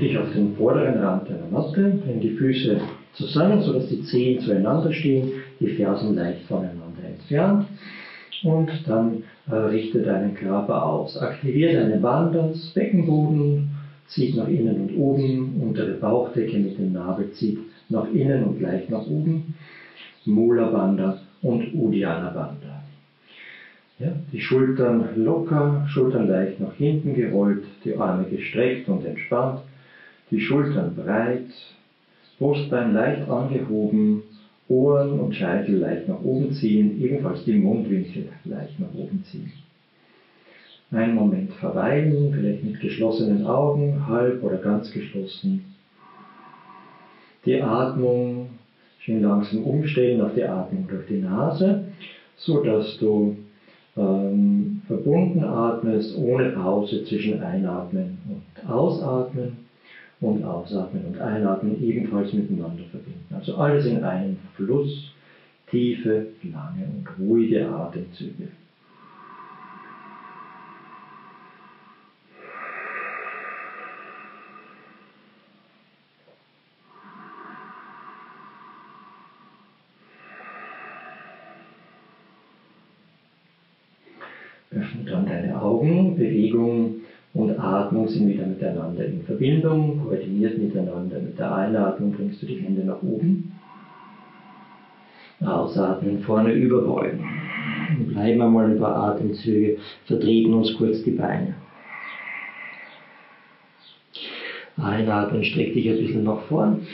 Dich auf den vorderen Rand deiner Matte, bring die Füße zusammen, sodass die Zehen zueinander stehen, die Fersen leicht voneinander entfernt. Und dann äh, richte deinen Körper aus. Aktiviere deine Bandas, Beckenboden, zieht nach innen und oben, untere Bauchdecke mit dem Nabel zieht nach innen und leicht nach oben, Mula Banda und Udiana Banda. Ja, die Schultern locker, Schultern leicht nach hinten gerollt, die Arme gestreckt und entspannt, die Schultern breit, Brustbein leicht angehoben, Ohren und Scheitel leicht nach oben ziehen, ebenfalls die Mundwinkel leicht nach oben ziehen. Einen Moment verweilen, vielleicht mit geschlossenen Augen, halb oder ganz geschlossen. Die Atmung schön langsam umstellen auf die Atmung durch die Nase, so dass du ähm, verbunden atmest, ohne Pause zwischen Einatmen und Ausatmen und Ausatmen und Einatmen ebenfalls miteinander verbinden. Also alles in einem Fluss, tiefe, lange und ruhige Atemzüge. Öffne dann deine Augen, Bewegung und Atmung sind wieder miteinander in Verbindung, koordiniert miteinander. Mit der Einatmung bringst du die Hände nach oben. Ausatmen, vorne überbeugen. Bleiben wir mal ein paar Atemzüge, vertreten uns kurz die Beine. Einatmen, streck dich ein bisschen nach vorn.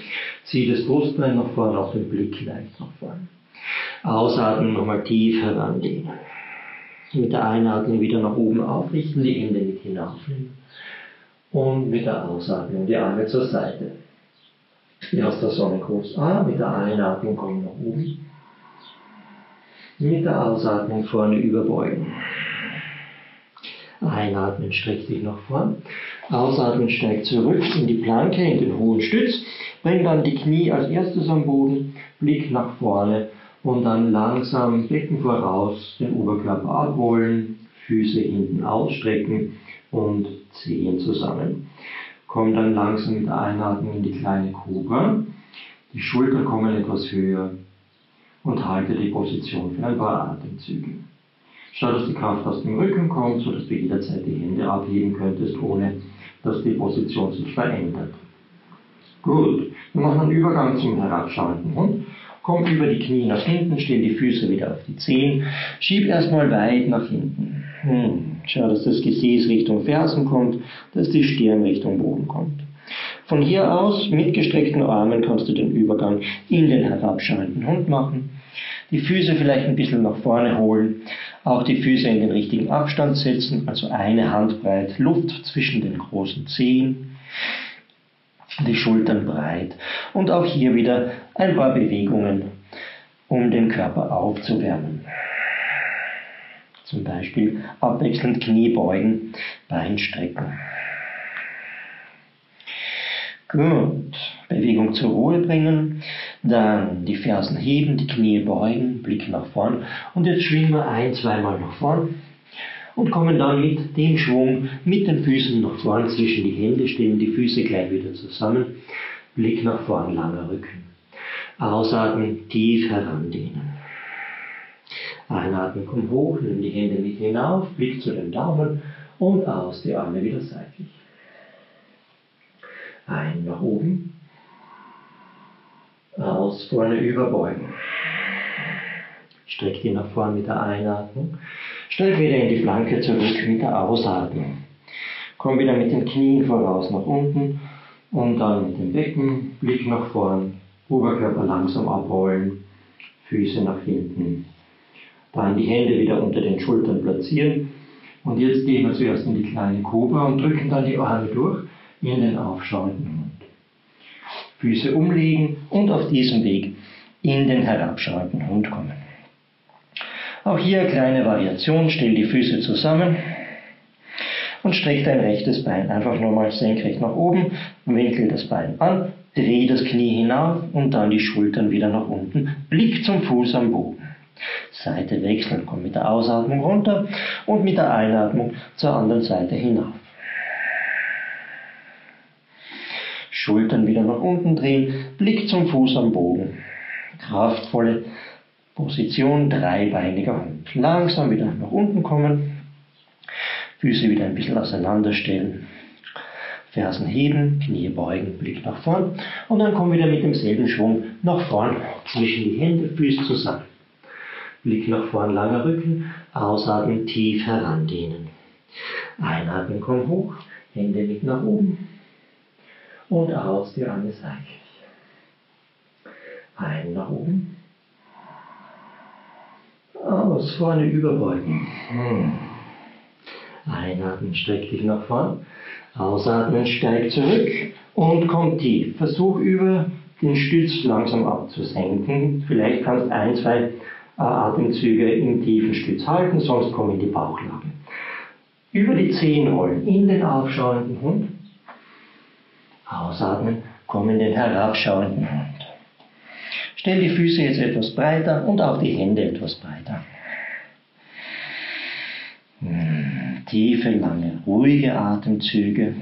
Zieh das Brustbein nach vorn, auch den Blick leicht nach vorn. Ausatmen, nochmal tief herandehnen. Mit der Einatmung wieder nach oben aufrichten, die Hände mit hinaufnehmen. Und mit der Ausatmung die Arme zur Seite. Aus der Sonnenkurs A, mit der Einatmung kommen nach oben. Mit der Ausatmung vorne überbeugen. Einatmen, streck dich nach vorn. Ausatmen, steig zurück in die Planke, in den hohen Stütz. Bring dann die Knie als erstes am Boden, Blick nach vorne und dann langsam Becken voraus, den Oberkörper abholen, Füße hinten ausstrecken und Zehen zusammen. Komm dann langsam mit der Einatmung in die kleine Kobra. Die Schultern kommen etwas höher und halte die Position für ein paar Atemzüge. Schau, dass die Kraft aus dem Rücken kommt, sodass du jederzeit die Hände abheben könntest, ohne dass die Position sich verändert. Gut, wir machen einen Übergang zum herabschauenden Hund. Komm über die Knie nach hinten, stehen die Füße wieder auf die Zehen. Schieb erstmal weit nach hinten. Hm. Schau, dass das Gesäß Richtung Fersen kommt, dass die Stirn Richtung Boden kommt. Von hier aus, mit gestreckten Armen, kannst du den Übergang in den herabschauenden Hund machen. Die Füße vielleicht ein bisschen nach vorne holen. Auch die Füße in den richtigen Abstand setzen, also eine Handbreit Luft zwischen den großen Zehen die Schultern breit und auch hier wieder ein paar Bewegungen, um den Körper aufzuwärmen. Zum Beispiel abwechselnd Knie beugen, Bein strecken. Gut, Bewegung zur Ruhe bringen, dann die Fersen heben, die Knie beugen, Blick nach vorn und jetzt schwingen wir ein, zweimal nach vorn und kommen dann mit dem Schwung mit den Füßen nach vorn zwischen die Hände, stellen die Füße gleich wieder zusammen, Blick nach vorn, langer Rücken. Ausatmen, tief herandehnen. Einatmen, komm hoch, nimm die Hände mit hinauf, Blick zu den Daumen und aus, die Arme wieder seitlich. Ein nach oben, aus, vorne überbeugen. Streck die nach vorn mit der Einatmung. Stell wieder in die Flanke zurück mit der Ausatmung. Komm wieder mit den Knien voraus nach unten und dann mit dem Becken, Blick nach vorn, Oberkörper langsam abrollen, Füße nach hinten. Dann die Hände wieder unter den Schultern platzieren. Und jetzt gehen wir zuerst in die kleine Kobra und drücken dann die Arme durch in den aufschauenden Mund. Füße umlegen und auf diesem Weg in den herabschauenden Hund kommen. Auch hier kleine Variation, stell die Füße zusammen und streck dein rechtes Bein einfach nochmal senkrecht nach oben, winkel das Bein an, dreh das Knie hinauf und dann die Schultern wieder nach unten, Blick zum Fuß am Boden. Seite wechseln, komm mit der Ausatmung runter und mit der Einatmung zur anderen Seite hinauf. Schultern wieder nach unten drehen, Blick zum Fuß am Boden. Kraftvolle Position, dreibeiniger Hund. Langsam wieder nach unten kommen, Füße wieder ein bisschen auseinanderstellen. Fersen heben, Knie beugen, Blick nach vorn und dann kommen wieder mit demselben Schwung nach vorn, zwischen die Hände, Füße zusammen. Blick nach vorn, langer Rücken, ausatmen, tief herandehnen. Einatmen, komm hoch, Hände mit nach oben und aus die Arme seitlich. Ein nach oben, aus, vorne überbeugen. Einatmen, streck dich nach vorn. Ausatmen, steig zurück und komm tief. Versuch über den Stütz langsam abzusenken. Vielleicht kannst du ein, zwei äh, Atemzüge im tiefen Stütz halten, sonst komm in die Bauchlage. Über die Zehen rollen in den aufschauenden Hund. Ausatmen, komm in den herabschauenden Hund. Stell die Füße jetzt etwas breiter und auch die Hände etwas breiter. Hm, tiefe, lange, ruhige Atemzüge.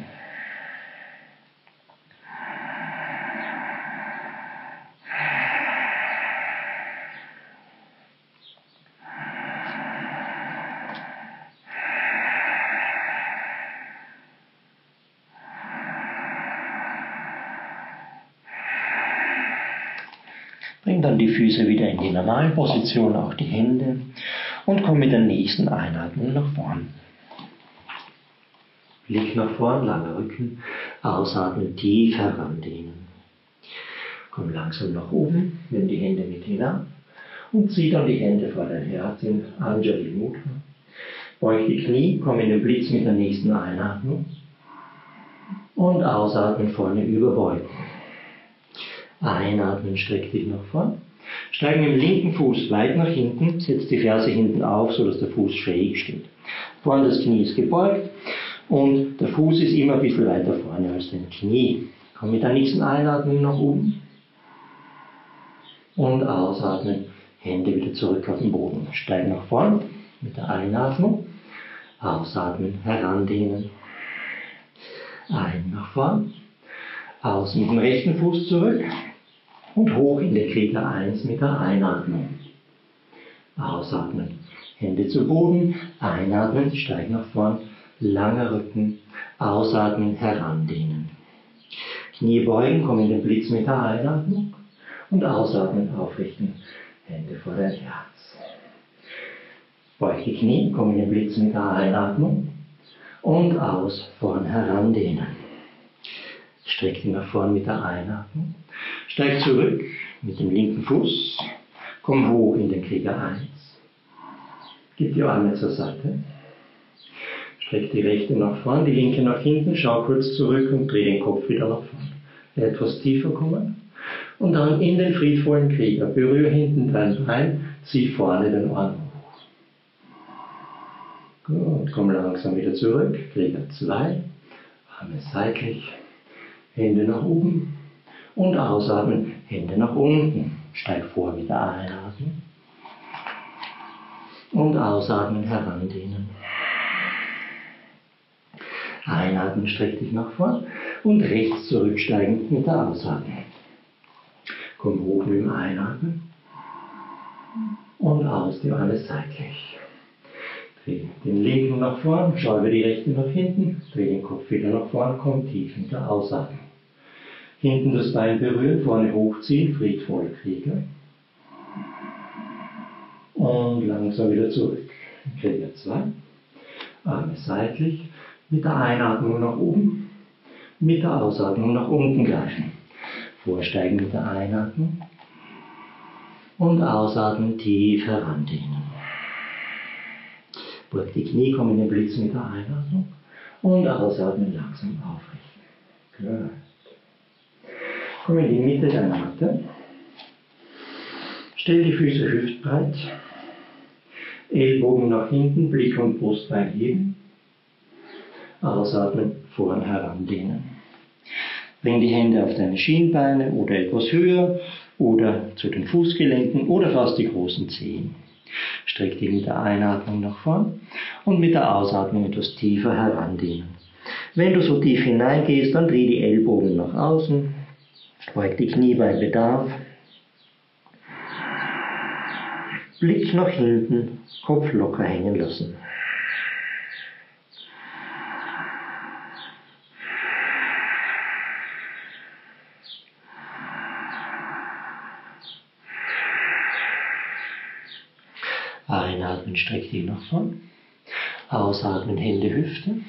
Bring dann die Füße wieder in die normale Position, auch die Hände und komm mit der nächsten Einatmung nach vorn. Blick nach vorn, langer Rücken, ausatmen, tief herandehnen. Komm langsam nach oben, nimm die Hände mit hinab und zieh dann die Hände vor dein Herz in Anjali Mudra. Beug die Knie, komm in den Blitz mit der nächsten Einatmung und ausatmen, vorne überbeugen. Einatmen, streck dich nach vorn. Steigen im linken Fuß weit nach hinten, setz die Ferse hinten auf, sodass der Fuß schräg steht. Vorne das Knie ist gebeugt und der Fuß ist immer ein bisschen weiter vorne als dein Knie. Komm mit der nächsten Einatmung nach oben und ausatmen, Hände wieder zurück auf den Boden. Steig nach vorn mit der Einatmung, ausatmen, herandehnen. Ein nach vorn, aus mit dem rechten Fuß zurück, und hoch in den Krieger 1 mit der Einatmung. Ausatmen. Hände zu Boden, einatmen, steig nach vorn, langer Rücken, ausatmen, herandehnen. Knie beugen, komm in den Blitz mit der Einatmung. Und ausatmen, aufrichten, Hände vor dein Herz. Beug die Knie, komm in den Blitz mit der Einatmung. Und aus, vorn herandehnen. Streck dich nach vorn mit der Einatmung Steig zurück mit dem linken Fuß. Komm hoch in den Krieger 1. Gib die Arme zur Seite. Streck die rechte nach vorn, die linke nach hinten. Schau kurz zurück und dreh den Kopf wieder nach vorn. Etwas tiefer kommen. Und dann in den friedvollen Krieger. Berühre hinten dein Bein. Zieh vorne den Arm hoch. Gut, komm langsam wieder zurück. Krieger 2. Arme seitlich. Hände nach oben und ausatmen, Hände nach unten. Steig vor mit der Einatmung. Und ausatmen, herandehnen. Einatmen, streck dich nach vorn und rechts zurücksteigen mit der Ausatmung. Komm hoch mit dem Einatmen und aus, die Arme seitlich. Dreh den linken nach vorn, schau über die rechte nach hinten, dreh den Kopf wieder nach vorn, komm tief mit der Ausatmung. Hinten das Bein berühren, vorne hochziehen, friedvoll Krieger. Und langsam wieder zurück. Krieger 2. Arme seitlich. Mit der Einatmung nach oben. Mit der Ausatmung nach unten gleichen. Vorsteigen mit der Einatmung. Und ausatmen, tief herandehnen. Beug die Knie, komm in den Blitz mit der Einatmung. Und ausatmen, langsam aufrichten. Gut. Komm in die Mitte der Matte. Stell die Füße hüftbreit. Ellbogen nach hinten, Blick und Brustbein heben. Ausatmen, vorn herandehnen. Bring die Hände auf deine Schienbeine oder etwas höher oder zu den Fußgelenken oder fast die großen Zehen. Streck dich mit der Einatmung nach vorn und mit der Ausatmung etwas tiefer herandehnen. Wenn du so tief hineingehst, dann dreh die Ellbogen nach außen, beug die Knie bei Bedarf. Blick nach hinten, Kopf locker hängen lassen. Einatmen, streck dich nach vorn. Ausatmen, Hände, Hüfte.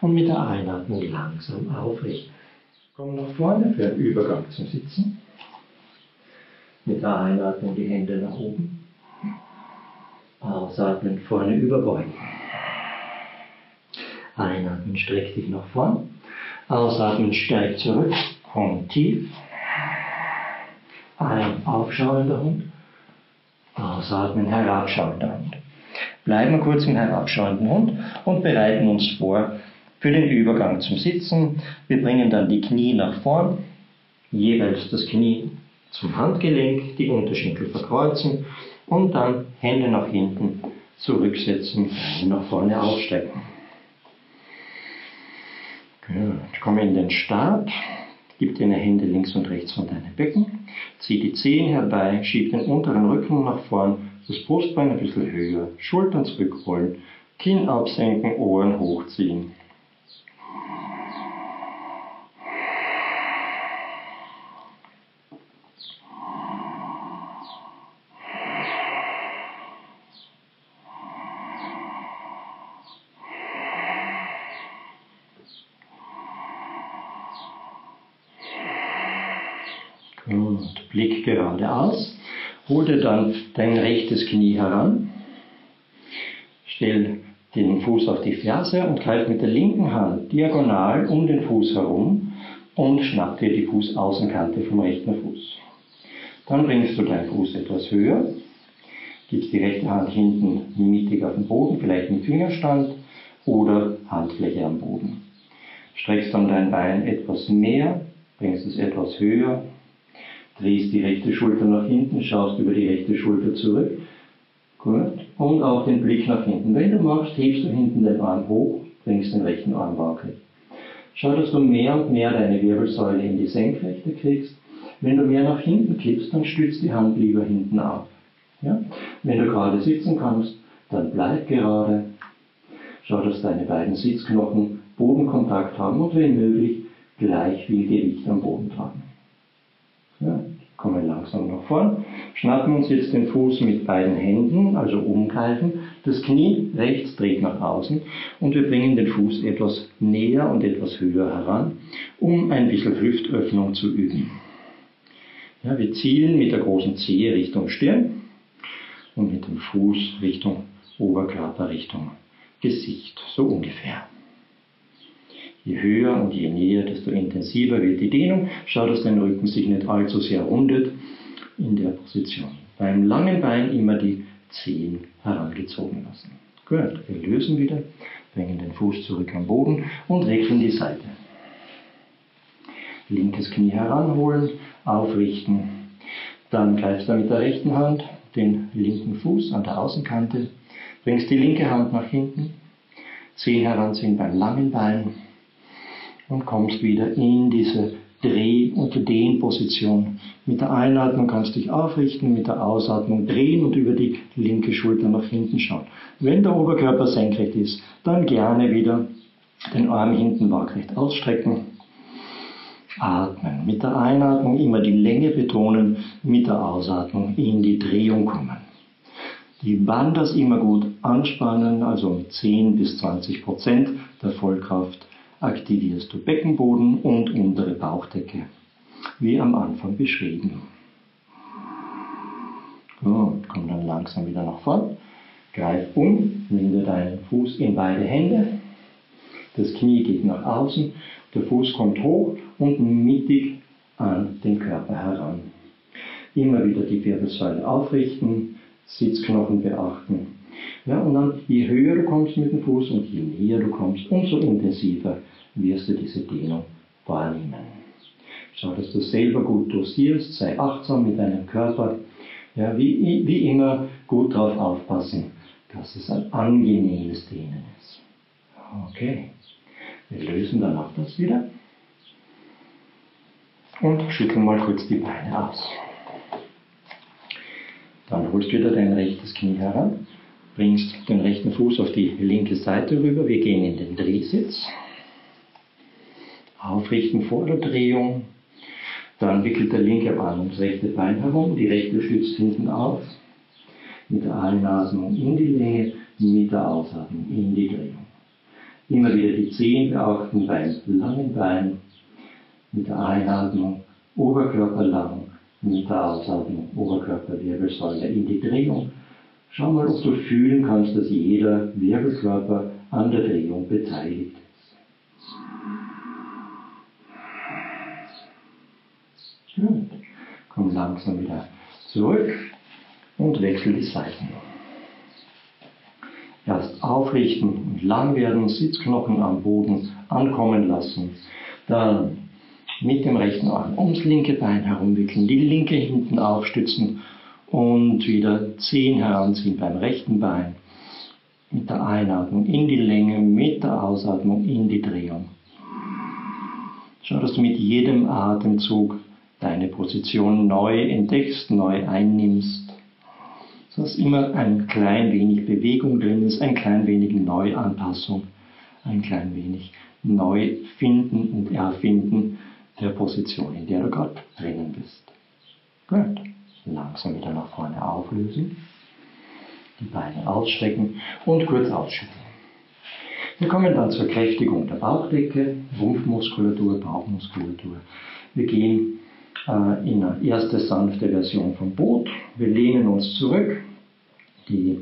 Und mit der Einatmung langsam aufrichten. Komm nach vorne für einen Übergang zum Sitzen. Mit der Einatmung die Hände nach oben. Ausatmen, vorne überbeugen. Einatmen, streck dich nach vorn. Ausatmen, steig zurück. Komm tief. Ein aufschauender Hund. Ausatmen, herabschauender Hund. Bleiben kurz im herabschauenden Hund und bereiten uns vor für den Übergang zum Sitzen. Wir bringen dann die Knie nach vorn, jeweils das Knie zum Handgelenk, die Unterschenkel verkreuzen und dann Hände nach hinten zurücksetzen, nach vorne aufstrecken. Gut, komme in den Start. Gib deine Hände links und rechts von deinem Becken. Zieh die Zehen herbei, schieb den unteren Rücken nach vorn, das Brustbein ein bisschen höher, Schultern zurückrollen, Kinn absenken, Ohren hochziehen. Blick geradeaus. Hol dir dann dein rechtes Knie heran. Stell den Fuß auf die Ferse und greif mit der linken Hand diagonal um den Fuß herum und schnapp dir die Fußaußenkante vom rechten Fuß. Dann bringst du deinen Fuß etwas höher, gibst die rechte Hand hinten mittig auf den Boden, vielleicht mit Fingerstand oder Handfläche am Boden. Streckst dann dein Bein etwas mehr, bringst es etwas höher drehst die rechte Schulter nach hinten, schaust über die rechte Schulter zurück. Gut. Und auch den Blick nach hinten. Wenn du magst, hebst du hinten den Arm hoch, bringst den rechten Arm waagrecht. Schau, dass du mehr und mehr deine Wirbelsäule in die Senkrechte kriegst. Wenn du mehr nach hinten kippst, dann stützt die Hand lieber hinten auf. Ja? Wenn du gerade sitzen kannst, dann bleib gerade. Schau, dass deine beiden Sitzknochen Bodenkontakt haben und wenn möglich gleich viel Gewicht am Boden tragen. Ja, kommen langsam nach vorn. Schnappen uns jetzt den Fuß mit beiden Händen, also umgreifen. Das Knie rechts dreht nach außen und wir bringen den Fuß etwas näher und etwas höher heran, um ein bisschen Hüftöffnung zu üben. Ja, wir zielen mit der großen Zehe Richtung Stirn und mit dem Fuß Richtung Oberkörper, Richtung Gesicht, so ungefähr. Je höher und je näher, desto intensiver wird die Dehnung. Schau, dass dein Rücken sich nicht allzu sehr rundet in der Position. Beim langen Bein immer die Zehen herangezogen lassen. Gut, wir lösen wieder, bringen den Fuß zurück am Boden und wechseln die Seite. Linkes Knie heranholen, aufrichten. Dann greifst du mit der rechten Hand den linken Fuß an der Außenkante, bringst die linke Hand nach hinten, Zehen heranziehen beim langen Bein, und kommst wieder in diese Dreh- und Dehnposition. Mit der Einatmung kannst du dich aufrichten, mit der Ausatmung drehen und über die linke Schulter nach hinten schauen. Wenn der Oberkörper senkrecht ist, dann gerne wieder den Arm hinten waagrecht ausstrecken. Atmen. Mit der Einatmung immer die Länge betonen, mit der Ausatmung in die Drehung kommen. Die Bandas immer gut anspannen, also 10 bis 20 Prozent der Vollkraft aktivierst du Beckenboden und untere Bauchdecke, wie am Anfang beschrieben. Gut, komm dann langsam wieder nach vorn. Greif um, nimm dir deinen Fuß in beide Hände. Das Knie geht nach außen, der Fuß kommt hoch und mittig an den Körper heran. Immer wieder die Wirbelsäule aufrichten, Sitzknochen beachten. Ja, und dann, je höher du kommst mit dem Fuß und je näher du kommst, umso intensiver wirst du diese Dehnung wahrnehmen. Schau, dass du selber gut dosierst, sei achtsam mit deinem Körper. Ja, wie, wie immer gut darauf aufpassen, dass es ein angenehmes Dehnen ist. Okay. Wir lösen dann auch das wieder und schütteln mal kurz die Beine aus. Dann holst du wieder dein rechtes Knie heran, bringst den rechten Fuß auf die linke Seite rüber. Wir gehen in den Drehsitz. Aufrichten vor der Drehung. Dann wickelt der linke Arm ums rechte Bein herum, die rechte stützt hinten auf. Mit der Einatmung in die Länge, mit der Ausatmung in die Drehung. Immer wieder die Zehen beachten beim langen Bein. Mit der Einatmung Oberkörper lang, mit der Ausatmung Oberkörperwirbelsäule in die Drehung. Schau mal, ob du fühlen kannst, dass jeder Wirbelkörper an der Drehung beteiligt Komm langsam wieder zurück und wechsel die Seiten. Erst aufrichten und lang werden, Sitzknochen am Boden ankommen lassen. Dann mit dem rechten Arm ums linke Bein herumwickeln, die linke hinten aufstützen und wieder Zehen heranziehen beim rechten Bein. Mit der Einatmung in die Länge, mit der Ausatmung in die Drehung. Schau, dass du mit jedem Atemzug deine Position neu entdeckst, neu einnimmst. Dass immer ein klein wenig Bewegung drin ist, ein klein wenig Neuanpassung, ein klein wenig Neufinden und Erfinden der Position, in der du gerade drinnen bist. Gut. Langsam wieder nach vorne auflösen. Die Beine ausstrecken und kurz ausschütteln. Wir kommen dann zur Kräftigung der Bauchdecke, Rumpfmuskulatur, Bauchmuskulatur. Wir gehen in eine erste sanfte Version vom Boot. Wir lehnen uns zurück, die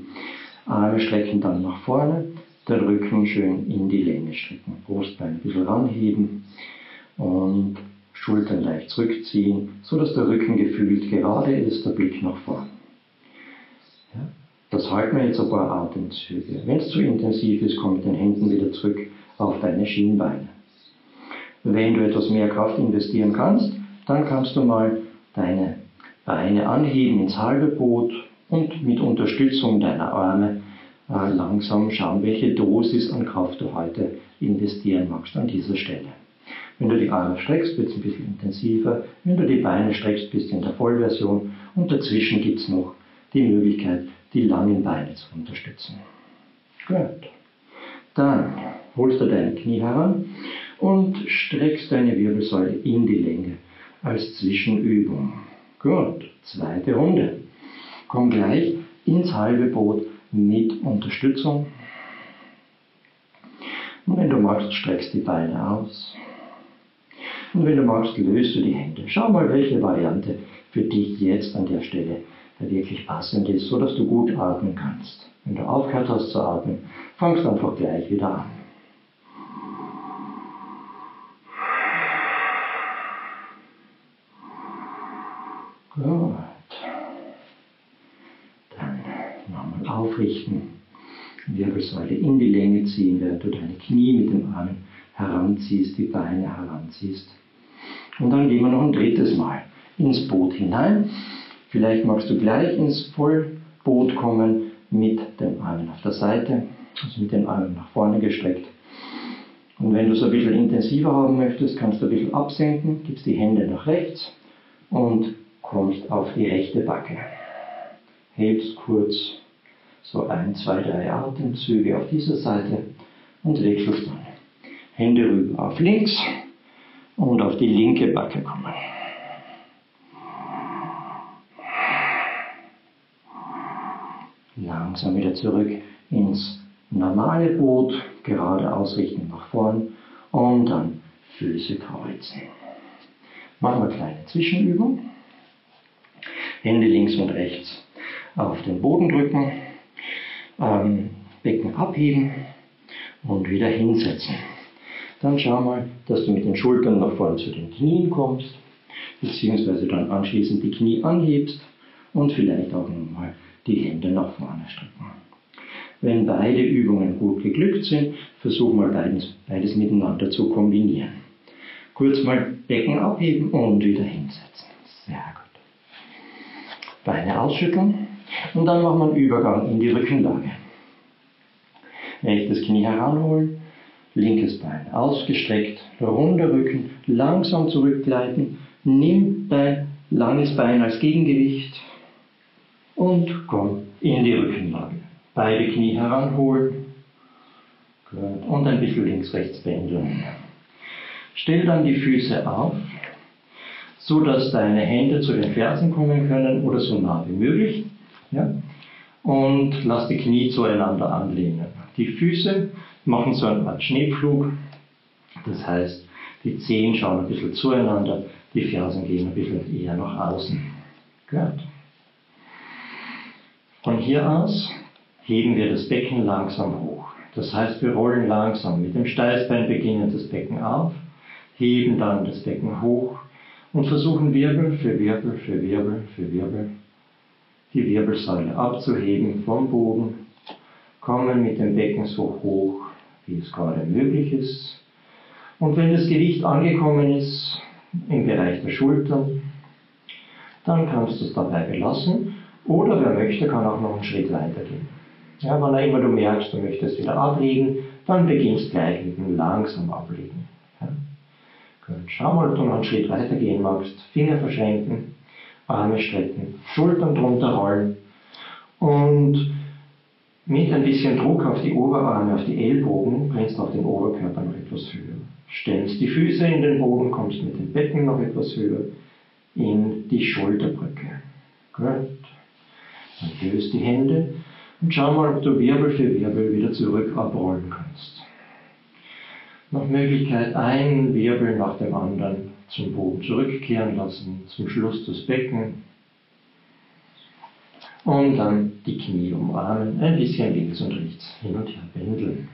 Arme strecken dann nach vorne, der Rücken schön in die Länge strecken, Brustbein ein bisschen ranheben und Schultern leicht zurückziehen, so dass der Rücken gefühlt gerade ist, der Blick nach vorn. Ja, das halten wir jetzt ein paar Atemzüge. Wenn es zu intensiv ist, komm mit den Händen wieder zurück auf deine Schienbeine. Wenn du etwas mehr Kraft investieren kannst, dann kannst du mal deine Beine anheben ins halbe Boot und mit Unterstützung deiner Arme äh, langsam schauen, welche Dosis an Kraft du heute investieren magst an dieser Stelle. Wenn du die Arme streckst, wird es ein bisschen intensiver. Wenn du die Beine streckst, bist du in der Vollversion. Und dazwischen gibt es noch die Möglichkeit, die langen Beine zu unterstützen. Gut. Dann holst du deine Knie heran und streckst deine Wirbelsäule in die Länge als Zwischenübung. Gut. Zweite Runde. Komm gleich ins halbe Boot mit Unterstützung. Und wenn du magst, streckst die Beine aus. Und wenn du magst, löst du die Hände. Schau mal, welche Variante für dich jetzt an der Stelle wirklich passend ist, so dass du gut atmen kannst. Wenn du aufgehört hast zu atmen, fangst einfach gleich wieder an. Gut. Dann nochmal aufrichten. Wirbelsäule in die Länge ziehen, während du deine Knie mit den Armen heranziehst, die Beine heranziehst. Und dann gehen wir noch ein drittes Mal ins Boot hinein. Vielleicht magst du gleich ins Vollboot kommen mit den Armen auf der Seite, also mit den Armen nach vorne gestreckt. Und wenn du es ein bisschen intensiver haben möchtest, kannst du ein bisschen absenken, gibst die Hände nach rechts und kommst auf die rechte Backe. Hebst kurz so ein, zwei, drei Atemzüge auf dieser Seite und wechselst dann. Hände rüber auf links und auf die linke Backe kommen. Langsam wieder zurück ins normale Boot, gerade ausrichten nach vorn und dann Füße kreuzen. Machen wir eine kleine Zwischenübung. Hände links und rechts auf den Boden drücken, ähm, Becken abheben und wieder hinsetzen. Dann schau mal, dass du mit den Schultern nach vorne zu den Knien kommst, beziehungsweise dann anschließend die Knie anhebst und vielleicht auch nochmal die Hände nach vorne strecken. Wenn beide Übungen gut geglückt sind, versuch mal beides, beides miteinander zu kombinieren. Kurz mal Becken abheben und wieder hinsetzen. Sehr gut. Beine ausschütteln und dann machen wir einen Übergang in die Rückenlage. Rechtes Knie heranholen, linkes Bein ausgestreckt, runder Rücken, langsam zurückgleiten, nimm dein langes Bein als Gegengewicht und komm in die Rückenlage. Beide Knie heranholen und ein bisschen links-rechts pendeln. Stell dann die Füße auf, so dass deine Hände zu den Fersen kommen können oder so nah wie möglich. Ja? Und lass die Knie zueinander anlehnen. Die Füße machen so eine Art Schneepflug. Das heißt, die Zehen schauen ein bisschen zueinander, die Fersen gehen ein bisschen eher nach außen. Gut. Von hier aus heben wir das Becken langsam hoch. Das heißt, wir rollen langsam mit dem Steißbein beginnen das Becken auf, heben dann das Becken hoch und versuchen Wirbel für Wirbel für Wirbel für Wirbel die Wirbelsäule abzuheben vom Boden, kommen mit dem Becken so hoch, wie es gerade möglich ist. Und wenn das Gewicht angekommen ist im Bereich der Schultern, dann kannst du es dabei belassen oder wer möchte, kann auch noch einen Schritt weitergehen. Ja, wann immer du merkst, du möchtest wieder ablegen, dann beginnst gleich mit dem langsam ablegen. Schau mal, ob du noch einen Schritt weitergehen magst. Finger verschränken, Arme strecken, Schultern drunter rollen und mit ein bisschen Druck auf die Oberarme, auf die Ellbogen, bringst du auch den Oberkörper noch etwas höher. Stellst die Füße in den Boden, kommst mit dem Becken noch etwas höher in die Schulterbrücke. Gut. Dann löst die Hände und schau mal, ob du Wirbel für Wirbel wieder zurück abrollen. Nach Möglichkeit ein Wirbel nach dem anderen zum Boden zurückkehren lassen, zum Schluss das Becken und dann die Knie umarmen, ein bisschen links und rechts hin und her pendeln.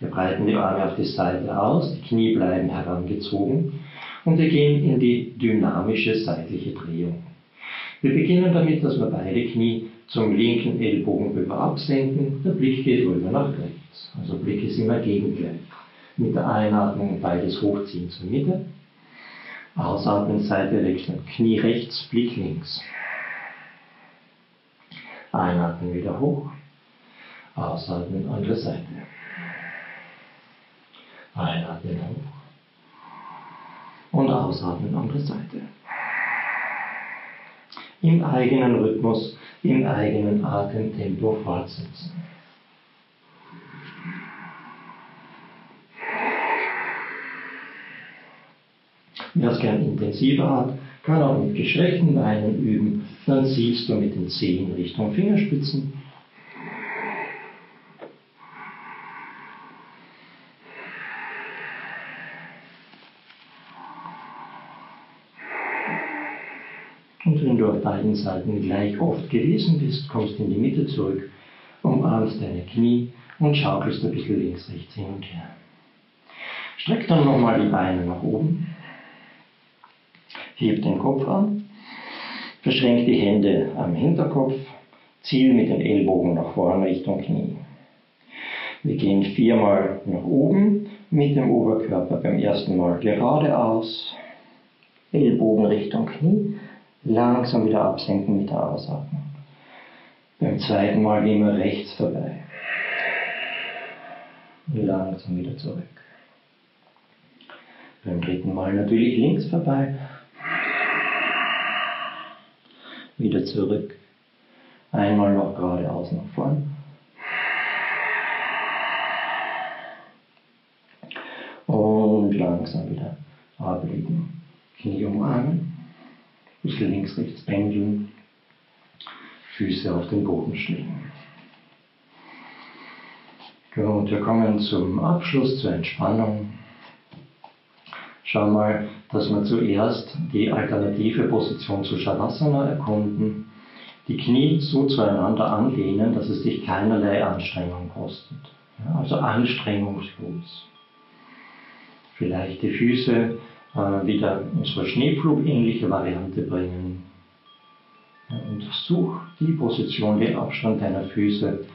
Wir breiten die Arme auf die Seite aus, die Knie bleiben herangezogen und wir gehen in die dynamische seitliche Drehung. Wir beginnen damit, dass wir beide Knie zum linken Ellbogen über absenken, der Blick geht rüber nach rechts. Also Blick ist immer gegengleich. Mit der Einatmung beides hochziehen zur Mitte. Ausatmen, Seite wechseln. Knie rechts, Blick links. Einatmen wieder hoch. Ausatmen, andere Seite. Einatmen hoch. Und ausatmen, andere Seite im eigenen Rhythmus, im eigenen Atemtempo fortsetzen. Wer es gern intensiver hat, kann auch mit geschreckten Beinen üben. Dann ziehst du mit den Zehen Richtung Fingerspitzen Und wenn du auf beiden Seiten gleich oft gewesen bist, kommst in die Mitte zurück, umarmst deine Knie und schaukelst ein bisschen links, rechts hin und her. Streck dann nochmal die Beine nach oben. Heb den Kopf an. Verschränk die Hände am Hinterkopf. Ziel mit den Ellbogen nach vorne Richtung Knie. Wir gehen viermal nach oben mit dem Oberkörper beim ersten Mal geradeaus. Ellbogen Richtung Knie langsam wieder absenken mit der Ausatmung. Beim zweiten Mal gehen wir rechts vorbei. Langsam wieder zurück. Beim dritten Mal natürlich links vorbei. Wieder zurück. Einmal noch geradeaus nach vorn. Und langsam wieder ablegen. Knie umarmen bisschen links, rechts pendeln, Füße auf den Boden schlägen. Und wir kommen zum Abschluss, zur Entspannung. Schau mal, dass wir zuerst die alternative Position zu Shavasana erkunden. Die Knie so zueinander anlehnen, dass es dich keinerlei Anstrengung kostet. Ja, also anstrengungslos. Vielleicht die Füße äh, wieder unsere Schneepflugähnliche Variante bringen. und such die Position, den Abstand deiner Füße,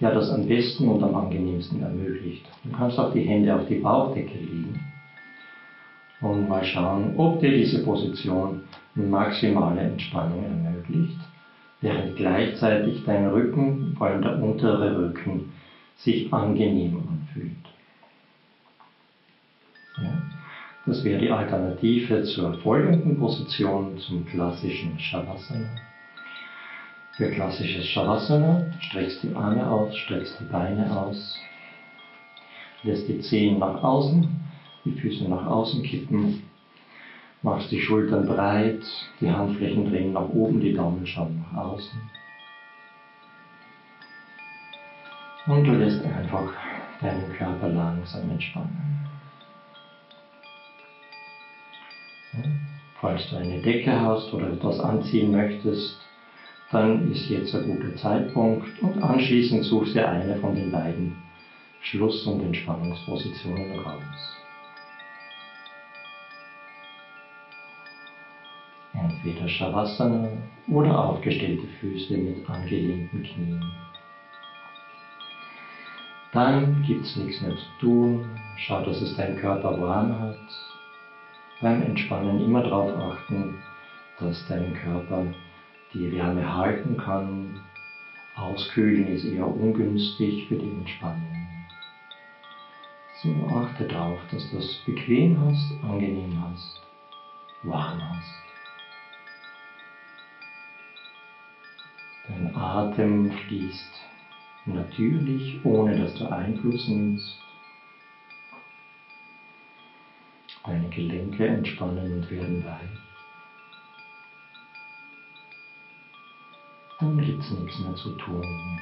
der das am besten und am angenehmsten ermöglicht. Du kannst auch die Hände auf die Bauchdecke legen und mal schauen, ob dir diese Position maximale Entspannung ermöglicht, während gleichzeitig dein Rücken, vor allem der untere Rücken, sich angenehm fühlt. Ja? Das wäre die Alternative zur folgenden Position zum klassischen Shavasana. Für klassisches Shavasana streckst die Arme aus, streckst die Beine aus, lässt die Zehen nach außen, die Füße nach außen kippen, machst die Schultern breit, die Handflächen drehen nach oben, die Daumen schauen nach außen. Und du lässt einfach deinen Körper langsam entspannen. Falls du eine Decke hast oder etwas anziehen möchtest, dann ist jetzt ein guter Zeitpunkt und anschließend suchst du eine von den beiden Schluss- und Entspannungspositionen raus. Entweder Shavasana oder aufgestellte Füße mit angelehnten Knien. Dann gibt es nichts mehr zu tun. Schau, dass es dein Körper warm hat beim Entspannen immer darauf achten, dass dein Körper die Wärme halten kann. Auskühlen ist eher ungünstig für die Entspannung. So achte darauf, dass du es bequem hast, angenehm hast, warm hast. Dein Atem fließt natürlich, ohne dass du Einfluss nimmst. Deine Gelenke entspannen und werden weich. Dann gibt es nichts mehr zu tun.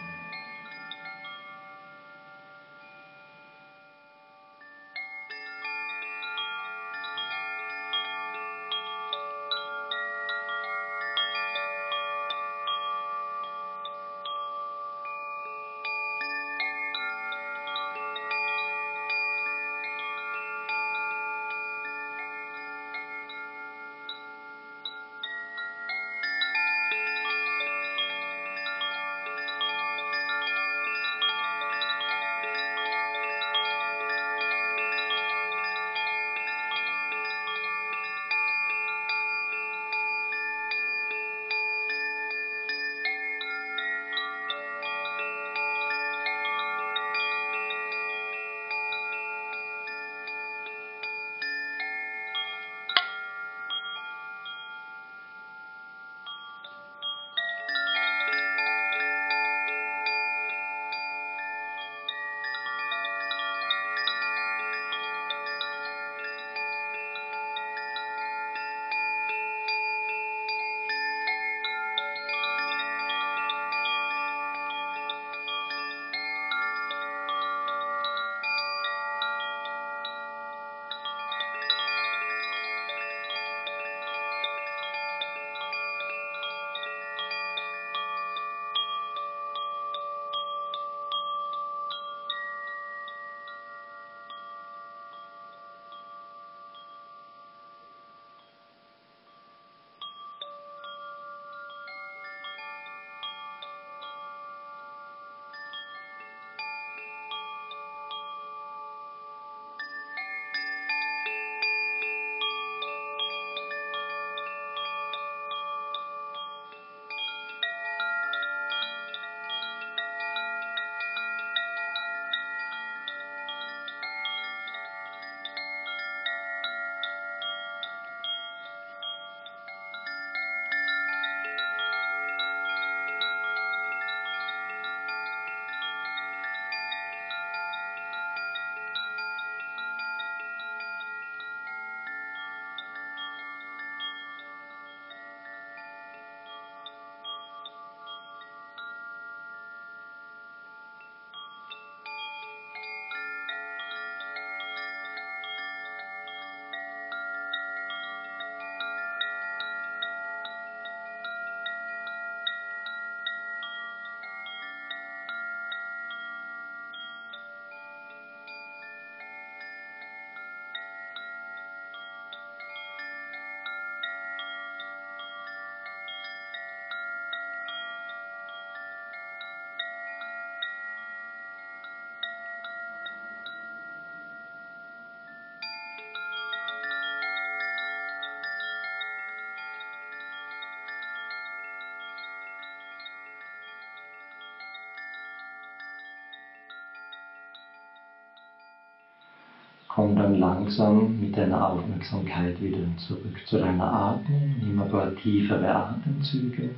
Komm dann langsam mit deiner Aufmerksamkeit wieder zurück zu deiner Atmung. Nimm ein paar tiefere Atemzüge.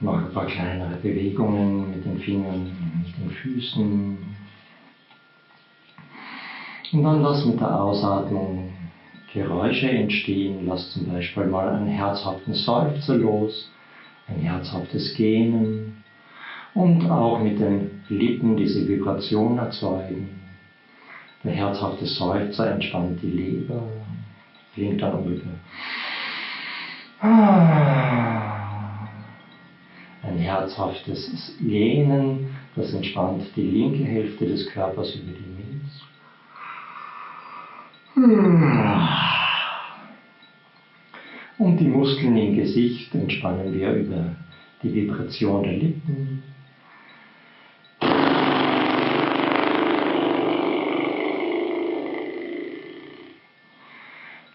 Mach ein paar kleinere Bewegungen mit den Fingern, mit den Füßen. Und dann lass mit der Ausatmung Geräusche entstehen. Lass zum Beispiel mal einen herzhaften Seufzer los, ein herzhaftes Gähnen und auch mit den Lippen diese Vibration erzeugen. Der herzhafte Seufzer entspannt die Leber, klingt dann ungefähr. Ein herzhaftes Lehnen, das entspannt die linke Hälfte des Körpers über die Milz. Und die Muskeln im Gesicht entspannen wir über die Vibration der Lippen.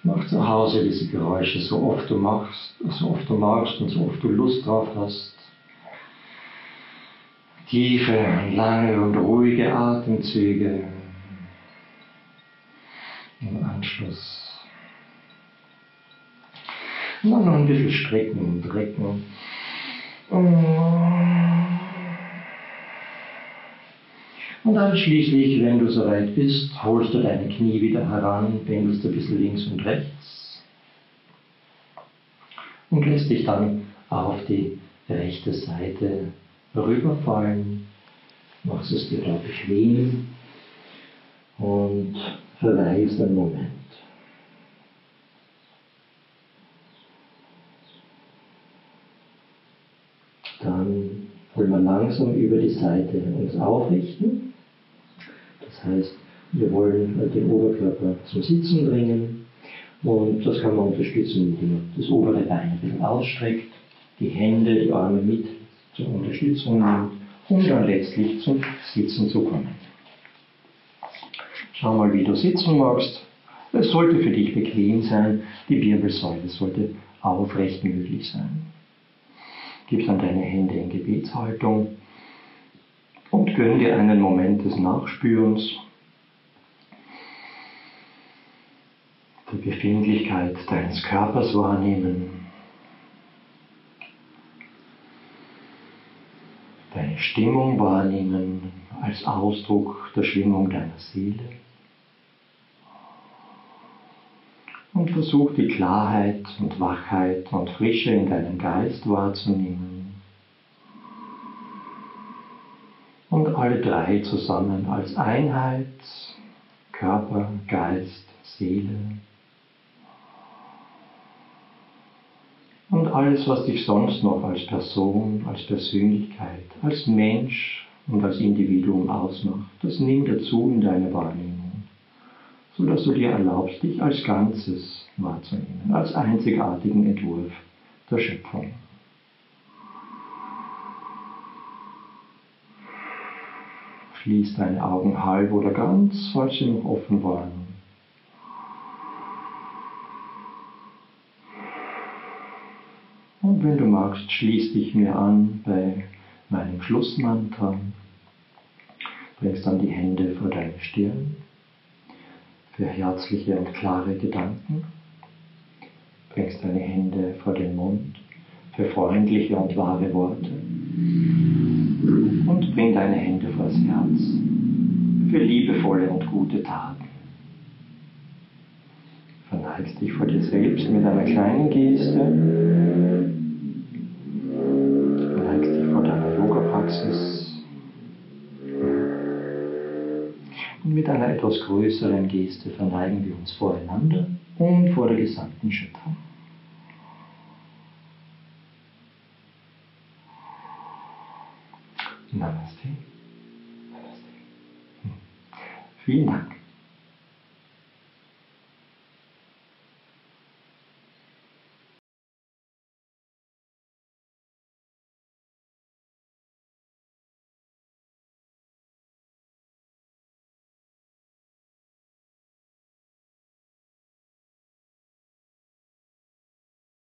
Mach zu Hause diese Geräusche so oft du machst, so oft du magst und so oft du Lust drauf hast. Tiefe, lange und ruhige Atemzüge im Anschluss. Und dann noch ein bisschen strecken und recken. Und dann schließlich, wenn du soweit bist, holst du deine Knie wieder heran, pendelst ein bisschen links und rechts und lässt dich dann auf die rechte Seite rüberfallen. Machst es dir da bequem und verweist einen Moment. Dann wollen wir langsam über die Seite uns aufrichten. Das heißt, wir wollen den Oberkörper zum Sitzen bringen und das kann man unterstützen, indem man das obere Bein ein bisschen ausstreckt, die Hände, die Arme mit zur Unterstützung nimmt, um dann letztlich zum Sitzen zu kommen. Schau mal, wie du sitzen magst. Es sollte für dich bequem sein, die Wirbelsäule sollte aufrecht möglich sein. Gib dann deine Hände in Gebetshaltung und gönn dir einen Moment des Nachspürens, die Befindlichkeit deines Körpers wahrnehmen, deine Stimmung wahrnehmen als Ausdruck der Schwingung deiner Seele. Und versuch die Klarheit und Wachheit und Frische in deinem Geist wahrzunehmen. Und alle drei zusammen als Einheit, Körper, Geist, Seele. Und alles, was dich sonst noch als Person, als Persönlichkeit, als Mensch und als Individuum ausmacht, das nimm dazu in deine Wahrnehmung sodass du dir erlaubst, dich als Ganzes wahrzunehmen, als einzigartigen Entwurf der Schöpfung. Schließ deine Augen halb oder ganz, falls sie noch offen waren. Und wenn du magst, schließ dich mir an bei meinem Schlussmantra. Bringst dann die Hände vor deine Stirn für herzliche und klare Gedanken. Bringst deine Hände vor den Mund für freundliche und wahre Worte. Und bring deine Hände vors Herz für liebevolle und gute Taten. Verneigst dich vor dir selbst mit einer kleinen Geste. Verneigst dich vor deiner Yoga-Praxis Und mit einer etwas größeren Geste verneigen wir uns voreinander und vor der gesamten Schöpfung. Namaste. Namaste. Hm. Vielen Dank.